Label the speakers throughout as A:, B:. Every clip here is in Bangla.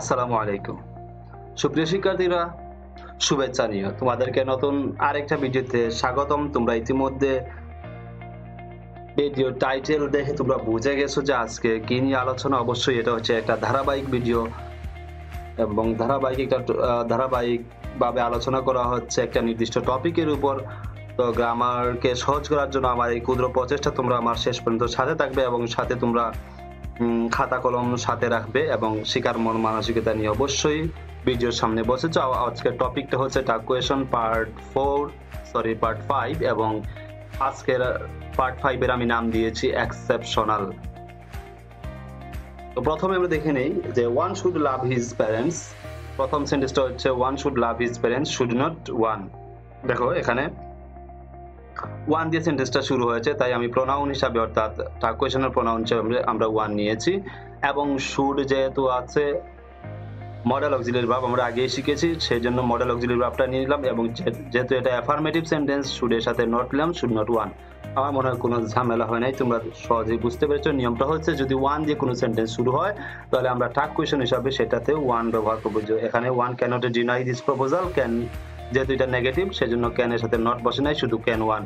A: আসসালামু আলাইকুম। সুপ্রিয় শিক্ষার্থীরা শুভেচ্ছা নিও তোমাদেরকে নতুন আরেকটা ভিডিওতে স্বাগতম। তোমরা ইতিমধ্যে ভিডিও টাইটেল দেখে তোমরা বুঝে গেছো যে আজকে কি নিয়ে আলোচনা। অবশ্যই এটা হচ্ছে একটা ধারাবাহিক ভিডিও এবং ধারাবাহিক একটা আহ, ধারাবাহিক ভাবে আলোচনা করা হচ্ছে একটা নির্দিষ্ট টপিকের উপর। তো গ্রামারকে সহজ করার জন্য আমার এই ক্ষুদ্র প্রচেষ্টা তোমরা আমার শেষ পর্যন্ত সাথে থাকবে এবং সাথে তোমরা খাতা কলম সাথে রাখবে এবং শিকার মন মানসিকতা নিয়ে অবশ্যই ভিডিওর সামনে বসেছ আ- আজকের টপিকটা হচ্ছে tag question part four sorry part five এবং আজকের পার্ট ফাইভের আমি নাম দিয়েছি এক্সেপশনাল তো প্রথমে আমরা দেখে নেই যে one should love his parents প্রথম সেন্টেন্সটা হচ্ছে one should love his parents should not one দেখো এখানে ওয়ান দিয়ে সেন্টেন্সটা শুরু হয়েছে, তাই আমি প্রোনাউন হিসাবে, অর্থাৎ কোয়েশনের প্রোনাউন হিসাবে আমরা ওয়ান নিয়েছি। এবং শুড যেহেতু আছে মডেল অক্সিলারি ভাব আমরা আগেই শিখেছি, সেই জন্য মডেল অক্সিলারি ভাবটা নিয়ে নিলাম এবং যেহেতু এটা অ্যাফার্মেটিভ সেন্টেন্স শুডের সাথে নট নিলাম শুড নট ওয়ান আমার মনে হয় কোনো ঝামেলা হয় নাই, তোমরা সহজেই বুঝতে পেরেছ। নিয়মটা হচ্ছে যদি ওয়ান দিয়ে কোনো সেন্টেন্স শুরু হয়, তাহলে আমরা টাক কোয়েশন হিসাবে সেটাতে ওয়ান ব্যবহার করব। এখানে one cannot deny this proposal can যেহেতু এটা নেগেটিভ সেজন্য ক্যানের সাথে নট বসে নাই, শুধু ক্যান ওয়ান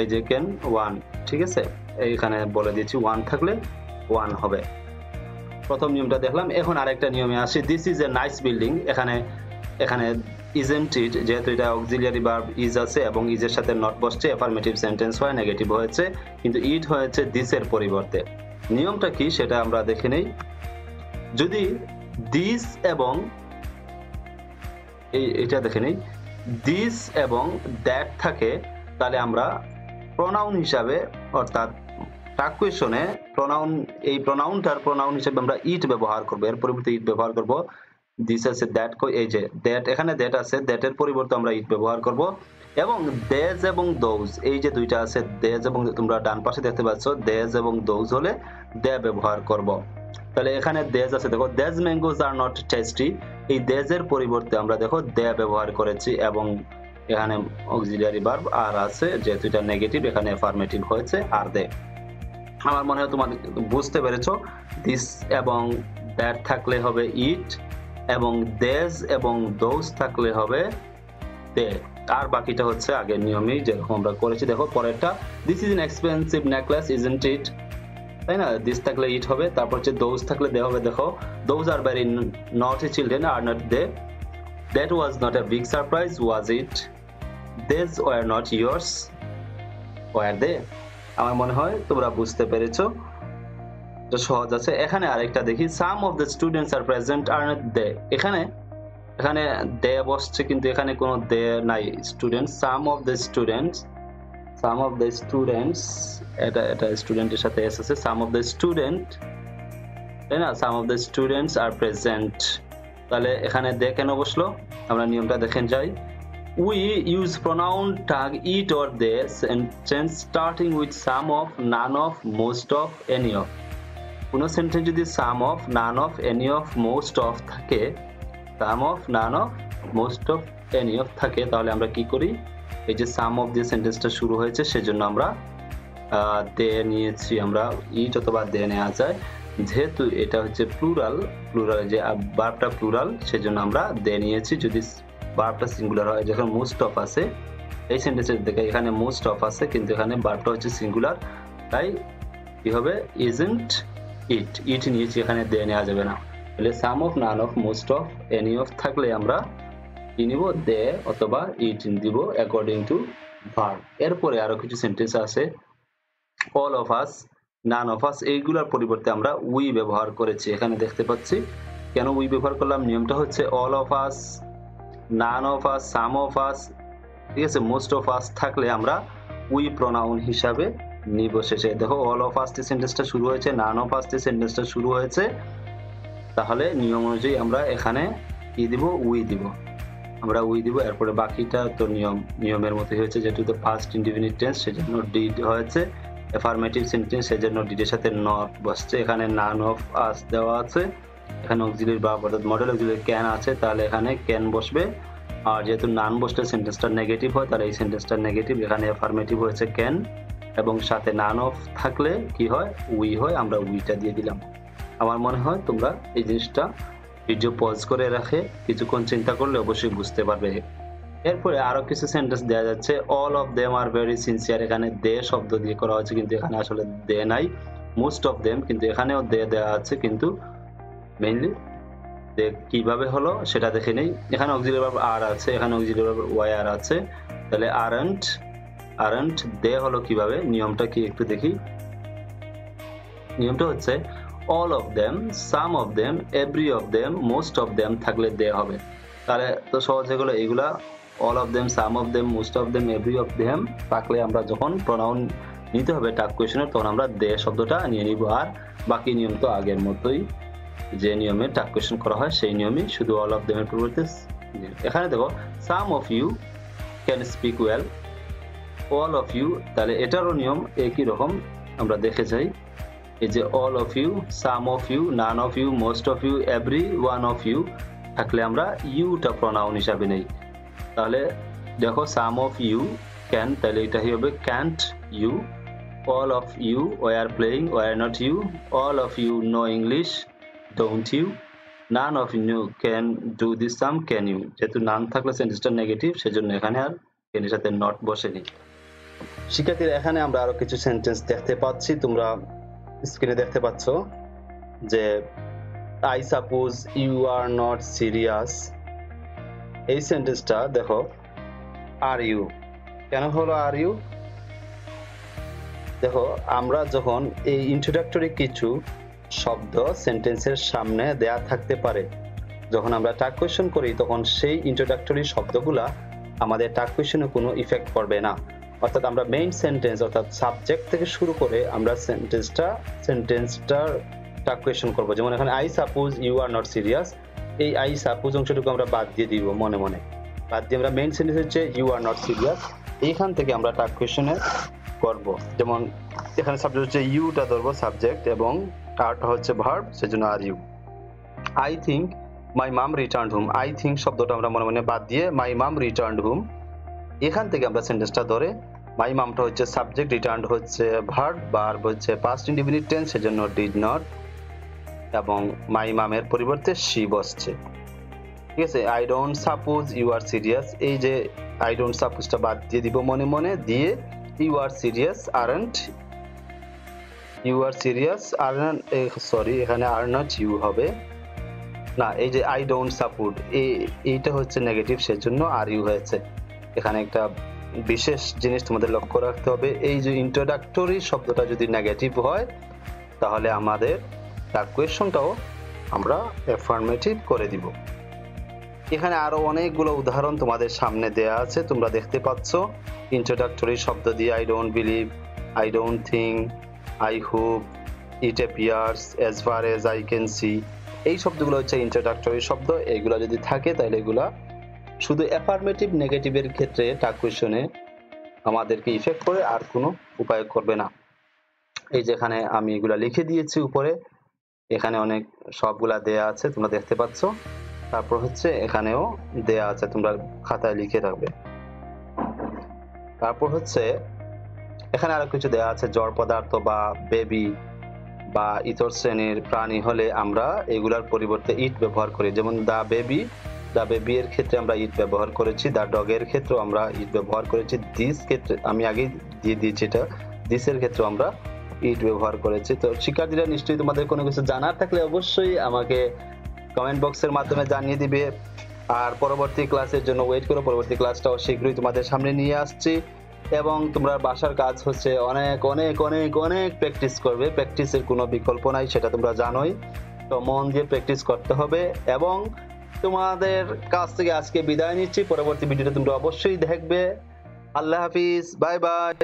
A: এই যে ক্যান ওয়ান ঠিক আছে? এইখানে বলে দিয়েছি ওয়ান থাকলে ওয়ান হবে। প্রথম নিয়মটা দেখলাম। এখন আরেকটা নিয়মে আসি। This is a nice building এখানে এখানে ইজেন্ট ইট যেহেতু এটা অক্সিলিয়ারি ভার্ব ইজ আছে এবং ইজের সাথে নট বসছে অ্যাফার্মেটিভ সেন্টেন্স হয় নেগেটিভ হয়েছে, কিন্তু ইট হয়েছে দিসের পরিবর্তে। নিয়মটা কি? সেটা আমরা দেখে নেই। যদি দিস এবং এই এটা দেখে নেই। দিস এবং দ্যাট থাকে, তাহলে আমরা প্রোনাউন হিসাবে, অর্থাৎ টাক কোয়েশনে প্রোনাউন এই প্রোনাউনটার প্রোনাউন হিসেবে আমরা ইট ব্যবহার করব। এর পরিবর্তে ইট ব্যবহার করব। দিস আছে দ্যাট এই যে দ্যাট এখানে দ্যাট আছে দ্যাটের পরিবর্তে আমরা ইট ব্যবহার করব। এবং দেজ এবং দোজ এই যে দুইটা আছে দেজ এবং তোমরা ডান পাশে দেখতে পাচ্ছ দেজ এবং দোজ হলে দে ব্যবহার করব। তাহলে এখানে দেজ আছে, দেখো these mangoes are not tasty এই দেজের পরিবর্তে আমরা দেখো দে ব্যবহার করেছি এবং এখানে অক্সিলিয়ারি ভার্ব আর আছে, যেহেতু এটা নেগেটিভ এখানে অ্যাফার্মেটিভ হয়েছে, আর দে। আমার মনে হয় তোমাদের বুঝতে পেরেছ দিস এবং দ্যাট থাকলে হবে ইট এবং দেজ এবং দোজ থাকলে হবে দে। আর বাকিটা হচ্ছে আগের নিয়মেই যেরকম আমরা করেছি, দেখো পরেরটা this is an expensive necklace isn't it তাই না? দিস থাকলে ইট হবে, তারপর হচ্ছে দোজ থাকলে দে হবে, দেখো those are very not children are not they that was not a big surprise was it these were not years were they আমার মনে হয় তোমরা বুঝতে পেরেছ। তো সহজ আছে। এখানে আরেকটা দেখি। Some of the students are present are not they এখানে এখানে দে বসছে, কিন্তু এখানে কোনো দে নাই student some of the students some of the students এটা এটা স্টুডেন্টের সাথে এস আছে সাম অফ দ্য স্টুডেন্ট তাই না? Some of the students are present তাহলে এখানে দে কেন বসল আমরা নিয়মটা দেখেন যাই। We use pronoun tag it or they sentence starting with some of, none of, most of, any of কোনো সেন্টেন্স যদি some of none of any of most of থাকে some of none of most of any of থাকে, তাহলে আমরা কি করি? এই যে সাম অফ দিয়ে সেন্টেন্সটা শুরু হয়েছে, সেজন্য আমরা দে নিয়েছি, আমরা ইট অথবা দে নেওয়া যায়, যেহেতু এটা হচ্ছে প্লুরাল প্লুরাল যে বার্বটা প্লুরাল সেজন্য আমরা দে নিয়েছি, যদি বার্বটা সিঙ্গুলার হয়, যখন মোস্ট অফ আছে এই সেন্টেন্সের দেখে এখানে মোস্ট অফ আছে কিন্তু এখানে বার্বটা হচ্ছে সিঙ্গুলার তাই কি হবে? ইজেন্ট ইট ইট নিয়েছি, এখানে দে নেওয়া যাবে না। তাহলে some of none of most of any of থাকলে আমরা কি নিব দে অথবা ইট দিব অ্যাকর্ডিং টু ভার্ব এরপরে আরও কিছু সেন্টেন্স আছে all of us none of us এইগুলোর পরিবর্তে আমরা উই ব্যবহার করেছি। এখানে দেখতে পাচ্ছি, কেন উই ব্যবহার করলাম? নিয়মটা হচ্ছে all of us none of us some of us ঠিক আছে? মোস্ট অফ আস থাকলে আমরা উই প্রোনাউন হিসাবে নিব শেষে। দেখো অল অফ আস সেন্টেন্সটা শুরু হয়েছে নান অফ আস সেন্টেন্সটা শুরু হয়েছে। তাহলে নিয়ম অনুযায়ী আমরা এখানে কি দিব? উই দিব। আমরা উই দিব, এরপরে বাকিটা তো নিয়ম, নিয়মের মতো হয়েছে, যেহেতু তো ফার্স্ট ইনডিফিনিট টেন্স সেজন্য ডিড হয়েছে। অ্যাফার্মেটিভ সেন্টেন্স সেজন্য ডিডের সাথে নট বসছে। এখানে নান অফ আস দেওয়া আছে। এখানে অক্সিলিয়ারি বা অর্থাৎ মডেল অক্সিলিয়ারি ক্যান আছে, তাহলে এখানে ক্যান বসবে। আর যেহেতু নান বসলে সেন্টেন্সটা নেগেটিভ হয়, তাহলে এই সেন্টেন্সটা নেগেটিভ এখানে অ্যাফার্মেটিভ হয়েছে ক্যান এবং সাথে নান অফ থাকলে কি হয়? উই হয়, আমরা উইটা দিয়ে দিলাম। আমার মনে হয় তোমরা এই জিনিসটা ভিডিও পজ করে রাখে, কিছুক্ষণ চিন্তা করলে অবশ্যই বুঝতে পারবে। এরপরে আরও কিছু সেন্টেন্স দেওয়া যাচ্ছে all of them are very sincere এখানে দে শব্দ দিয়ে করা হয়েছে, কিন্তু এখানে আসলে দে নাই। মোস্ট অফ দেম কিন্তু এখানেও দে দেওয়া আছে, কিন্তু মেইনলি দে কীভাবে হলো সেটা দেখে নেই। এখানে অক্সিলারি ভার্ব আর আছে, এখানে অক্সিলারি ভার্ব ওয়াই আর আছে। তাহলে আরন্ট আরন্ট দে হলো কীভাবে? নিয়মটা কি একটু দেখি। নিয়মটা হচ্ছে all of them some of them every of them most of them থাকলে দে হবে। তাহলে তো সহজ হয়ে গেলো এগুলা all of them some of them most of them every of them থাকলে আমরা যখন প্রনাউন নিতে হবে টাক কোয়েশনের তখন আমরা দে শব্দটা নিয়ে নিব। আর বাকি নিয়ম তো আগের মতোই। যে নিয়মে টাক কোয়েশন করা হয়, সেই নিয়মই শুধু অল অফ দেমের পরিবর্তে এখানে দেখো some of you can speak well all of you তাহলে এটারও নিয়ম একই রকম, আমরা দেখে যাই। এই যে all of you some of you none of you most of you every one of you থাকলে আমরা ইউটা প্রনাউন হিসাবে নেই। তাহলে দেখো সাম অফ ইউ ক্যান তাহলে এটা হবে can't you all of you were playing were not you all of you know English don't you none of you can do this some can you যেহেতু নান থাকলে সেন্টেন্সটা নেগেটিভ সেজন্য এখানে আর ক্যানের সাথে নট বসেনি। শিক্ষার্থীরা, এখানে আমরা আরও কিছু সেন্টেন্স দেখতে পাচ্ছি, তোমরা স্ক্রিনে দেখতে পাচ্ছ যে I suppose you are not serious এই সেন্টেন্সটা দেখো আর ইউ কেন হলো আর ইউ দেখো, আমরা যখন এই ইন্ট্রোডাক্টরি কিছু শব্দ সেন্টেন্সের সামনে দেয়া থাকতে পারে, যখন আমরা টাক কোয়েশন করি, তখন সেই ইন্ট্রোডাক্টরি শব্দগুলা আমাদের টাক কোয়েশনে কোনো ইফেক্ট করবে না। অর্থাৎ আমরা মেইন সেন্টেন্স অর্থাৎ সাবজেক্ট থেকে শুরু করে আমরা সেন্টেন্সটা সেন্টেন্সটার টাক কোয়েশন করব। যেমন এখানে I suppose you are not serious এই আই সাপোজ অংশটুকু আমরা বাদ দিয়ে দিব মনে মনে। বাদ দিয়ে আমরা মেইন সেন্টেন্স হচ্ছে ইউ আর নট সিরিয়াস এইখান থেকে আমরা টাক কোয়েশনে করব। যেমন, এখানে সাবজেক্ট হচ্ছে ইউটা ধরবো সাবজেক্ট এবং আরটা হচ্ছে ভার্ব সেজন্য are you I think my mum return hmm I think শব্দটা আমরা মনে মনে বাদ দিয়ে মাই মাম রিটার্ন হুম এখান থেকে আমরা সেন্টেন্সটা ধরে মাই মামটা হচ্ছে সাবজেক্ট রিটার্ন হচ্ছে ভার্ব ভার্ব হচ্ছে পাস্ট ইনডিফিনিট টেন্স সেজন্য ডিড নট এবং মাই মামের পরিবর্তে শি বসছে। ঠিক আছে? I don't suppose you are serious এই যে আই ডোন্ট সাপোজটা বাদ দিয়ে দিব মনে মনে, দিয়ে you are serious aren't you are serious are sorry এখানে আর নট ইউ হবে। না, এই যে আই ডোন্ট সাপোর্ট এইটা হচ্ছে নেগেটিভ সেজন্য আর ইউ হয়েছে। এখানে একটা বিশেষ জিনিস তোমাদের লক্ষ্য রাখতে হবে, এই যে ইন্ট্রোডাক্টরি শব্দটা যদি নেগেটিভ হয়, তাহলে আমাদের তার কোয়েশনটাও আমরা অ্যাফার্মেটিভ করে দিব। এখানে আরও অনেকগুলো উদাহরণ তোমাদের সামনে দেয়া আছে, তোমরা দেখতে পাচ্ছ। ইন্ট্রোডাক্টরি শব্দ দিয়ে I don't believe I don't think I hope it appears as far as I can see এই শব্দগুলো হচ্ছে ইন্ট্রোডাক্টরি শব্দ। এগুলো যদি থাকে, তাহলে এগুলা শুধু অ্যাফার্মেটিভ নেগেটিভের ক্ষেত্রে টাক কোয়েশনে আমাদেরকে ইফেক্ট করে আর কোনো উপায় করবে না। এই যেখানে আমি এগুলা লিখে দিয়েছি উপরে, এখানে অনেক সবগুলা দেয়া আছে, তোমরা দেখতে পাচ্ছ। তারপর হচ্ছে এখানেও দেয়া আছে, তোমরা খাতায় লিখে রাখবে। তারপর হচ্ছে এখানে আরও কিছু দেয়া আছে, জড় পদার্থ বা বেবি বা ইতর শ্রেণির প্রাণী হলে আমরা এগুলার পরিবর্তে ইট ব্যবহার করি। যেমন দা বেবি দা বেবি এর ক্ষেত্রে আমরা ইট ব্যবহার করেছি দা ডগের ক্ষেত্রেও আমরা ইট ব্যবহার করেছি দিস ক্ষেত্রে, আমি আগেই দিয়ে দিয়েছি এটা দিসের ক্ষেত্রে আমরা ইট ব্যবহার করেছি। তো শিক্ষার্থীরা নিশ্চয়ই তোমাদের কোনো কিছু জানার থাকলে অবশ্যই আমাকে কমেন্ট বক্সের মাধ্যমে জানিয়ে দিবে। আর পরবর্তী ক্লাসের জন্য ওয়েট করো পরবর্তী ক্লাসটাও শীঘ্রই তোমাদের সামনে নিয়ে আসছি। এবং তোমরা বাসার কাজ হচ্ছে অনেক অনেক অনেক অনেক প্র্যাকটিস করবে। প্র্যাকটিসের কোনো বিকল্প নাই, সেটা তোমরা জানোই। তো মন দিয়ে প্র্যাকটিস করতে হবে এবং তোমাদের কাছ থেকে আজকে বিদায় নিচ্ছি। পরবর্তী ভিডিওটা তোমরা অবশ্যই দেখবে। আল্লাহ হাফিজ। Bye bye.